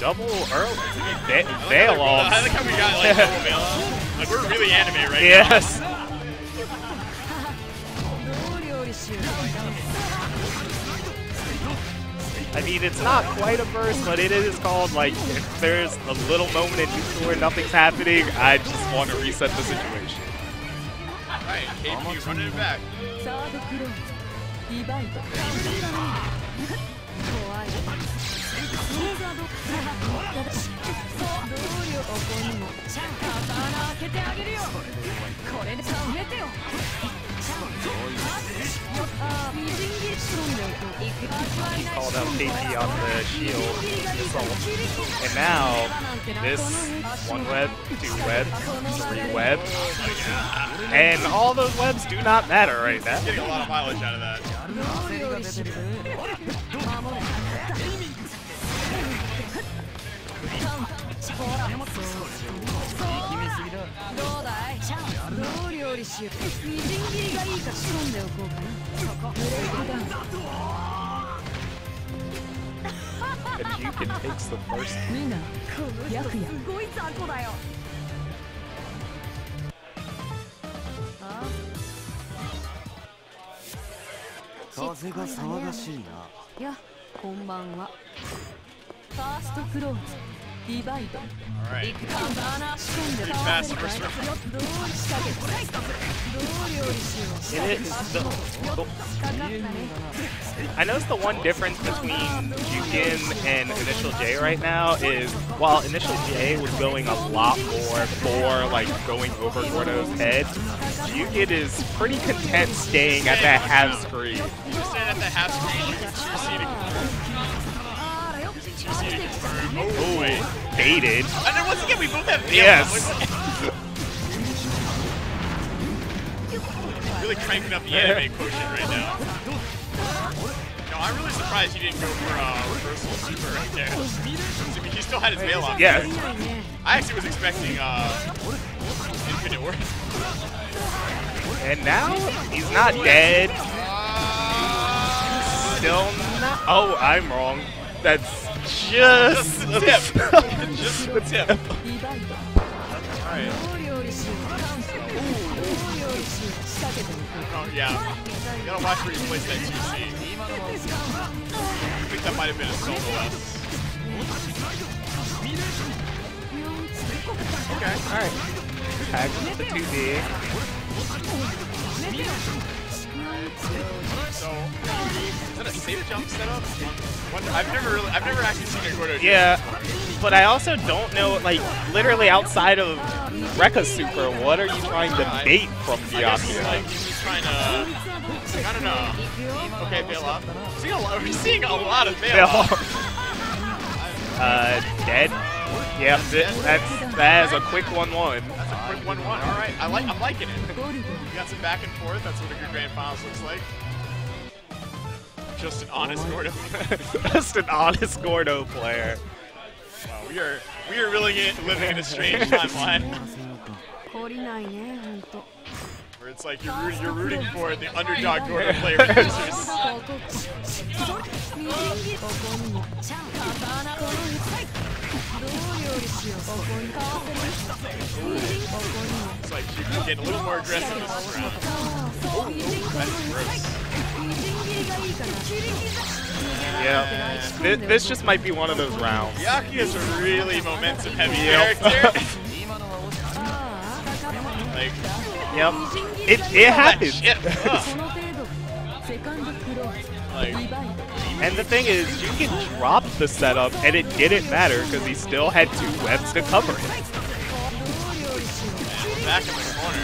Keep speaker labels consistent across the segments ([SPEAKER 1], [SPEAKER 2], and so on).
[SPEAKER 1] Double early. Ba veil off.
[SPEAKER 2] I like how we got like double veil off. Like we're really anime right
[SPEAKER 1] yes.
[SPEAKER 2] now.
[SPEAKER 1] I mean, it's not quite a burst, but it is called, like, if there's a little moment in neutral where nothing's happening, I just want to reset the situation.
[SPEAKER 2] Alright, KP running it back.
[SPEAKER 1] Called out KT on the shield. And now, this one web, two web, three web, and all those webs do not matter right now.
[SPEAKER 2] Getting a lot of mileage out of that.
[SPEAKER 3] 同僚にしろ守れどうだいどう料理しよ。うみじん切りがいいか仕込んでおこうかなブレイクダウン
[SPEAKER 1] And first
[SPEAKER 3] みん
[SPEAKER 4] 風が騒がしいな。
[SPEAKER 3] いやこんばんは。ファーストクローズ。
[SPEAKER 1] It is the, the, I noticed the one difference between Jyuuken and Initial J right now is while Initial J was going a lot more for like going over Gordeau's head, Jyuuken is pretty content staying at that half screen.
[SPEAKER 2] Just staying at the half screen, Oh wait.
[SPEAKER 1] Baited.
[SPEAKER 2] And then once again we both have
[SPEAKER 1] Yes.
[SPEAKER 2] really cranking up the anime quotient right now. No, I'm really surprised he didn't go for uh, reversal super right there. He still had his veil on.
[SPEAKER 1] Yes.
[SPEAKER 2] I actually was expecting uh, infinite worth.
[SPEAKER 1] And now he's not dead.
[SPEAKER 2] Uh,
[SPEAKER 1] Still not. Oh, I'm wrong. That's just,
[SPEAKER 2] just tip. just the tip. Alright. Oh, yeah. You gotta watch where you place that TC. I think that might have been a solo less. Okay.
[SPEAKER 1] Alright. Tag the 2D.
[SPEAKER 2] So, is that a safe jump setup? I've never really, I've never actually seen a Gordeau do
[SPEAKER 1] Yeah, but I also don't know, like, literally outside of Rekka Super, what are you trying to bait from
[SPEAKER 2] guess like he's trying to, I don't know. Okay, bail up. Seeing a lot, we're seeing a lot of bail
[SPEAKER 1] Bail
[SPEAKER 2] up.
[SPEAKER 1] Uh, dead? Yep, that's, that is a quick 1-1.
[SPEAKER 2] 1-1. All right, I like, I'm liking it. you got some back and forth. That's what a good grand finals looks like. Just an honest oh Gordeau.
[SPEAKER 1] Just an honest Gordeau player.
[SPEAKER 2] Wow, we are we are really living in a strange timeline. Where it's like you're you're rooting for the underdog Gordeau player. A little more aggressive this round.
[SPEAKER 3] Oh,
[SPEAKER 2] that's gross.
[SPEAKER 1] Yeah. This, this just might be one of those rounds.
[SPEAKER 2] Yaki is a really momentum-heavy
[SPEAKER 1] yep.
[SPEAKER 2] character. like,
[SPEAKER 1] yep. It, it happens.
[SPEAKER 2] Like,
[SPEAKER 1] and the thing is, you can drop the setup, and it didn't matter because he still had two webs to cover it.
[SPEAKER 2] Back in the corner.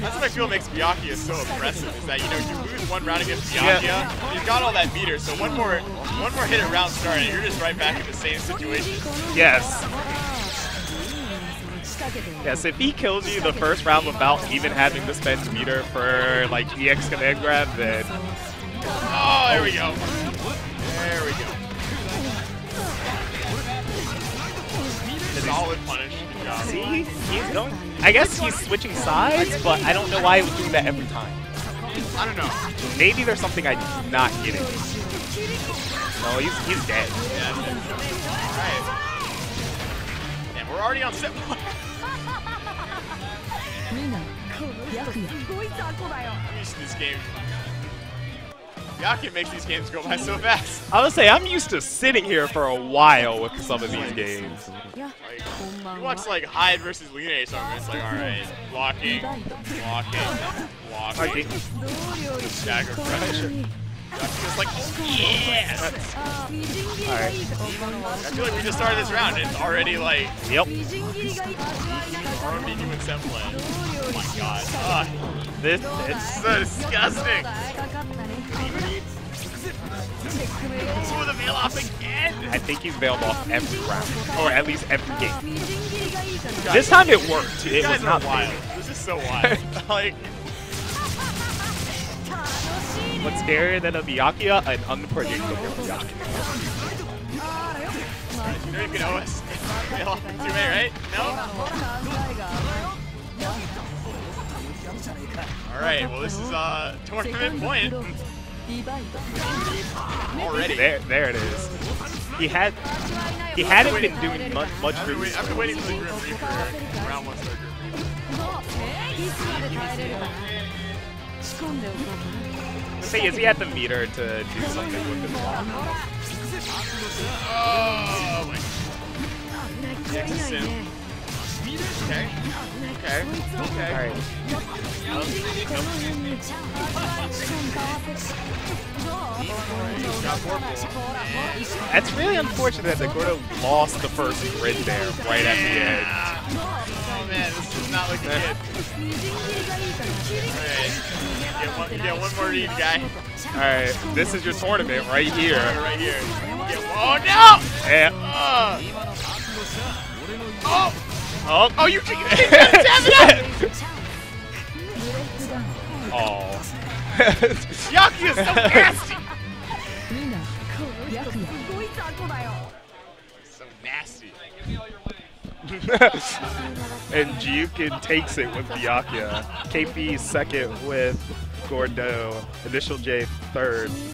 [SPEAKER 2] That's what I feel makes Byakuya so aggressive, is that, you know, you lose one round against Byakuya,
[SPEAKER 1] yeah.
[SPEAKER 2] you've got all that meter, so one more one more hit at round start, and you're just right back in the same situation.
[SPEAKER 1] Yes. Yes, if he kills you the first round without even having to spend meter for like EX command grab, then...
[SPEAKER 2] Oh, there we go. There we go. Solid punish. Good job.
[SPEAKER 1] See, he's going. I guess he's switching sides, but I don't know why he would do that every time.
[SPEAKER 2] I don't know.
[SPEAKER 1] Maybe there's something I'm not getting. No, he's he's dead.
[SPEAKER 2] Yeah, dead. All right. And we're already on step one. used makes these games go by so fast.
[SPEAKER 1] I would say I'm used to sitting here for a while with some of these games.
[SPEAKER 2] Like, you watch like Hyde versus Linne or something, it's like alright, blocking, blocking, blocking.
[SPEAKER 3] Jagger
[SPEAKER 2] pressure. Just like, oh!
[SPEAKER 3] Alright.
[SPEAKER 2] I feel like we just started this round and it's already like...
[SPEAKER 1] Yep.
[SPEAKER 2] Already doing
[SPEAKER 3] Semplan.
[SPEAKER 2] Oh my god. Uh,
[SPEAKER 1] this it's
[SPEAKER 2] so disgusting! Ooh, the veil off again!
[SPEAKER 1] I think he's veiled off every round. Or at least every game. This time it worked. It was not
[SPEAKER 2] wild.
[SPEAKER 1] Big.
[SPEAKER 2] This is so wild. like...
[SPEAKER 1] What's scarier than a Byakuya? An unpredictable Byakuya.
[SPEAKER 2] They're OS. a right? No? Alright, well this is uh, tournament point. Already.
[SPEAKER 1] There, there it is. He had, he hadn't been doing much, much
[SPEAKER 2] for this. I've been waiting for the Grim Reaper round one.
[SPEAKER 1] Say, is he at the meter to do something with this one?
[SPEAKER 2] Oh, my. Okay. Okay. Okay.
[SPEAKER 1] Alright. That's really unfortunate that Gordeau lost the first grid there right at the end.
[SPEAKER 3] Look at that.
[SPEAKER 2] Alright. Get one, get one more lead, guy.
[SPEAKER 1] Alright, this is your tournament right here.
[SPEAKER 2] Right here. Get, oh, no!
[SPEAKER 1] Yeah.
[SPEAKER 2] Uh. Oh!
[SPEAKER 1] Oh,
[SPEAKER 2] oh you can tap it up!
[SPEAKER 1] Oh.
[SPEAKER 2] Yaki is so nasty! so nasty.
[SPEAKER 1] and Jyuuken takes it with Byakuya. KP second with Gordeau. Initial J third.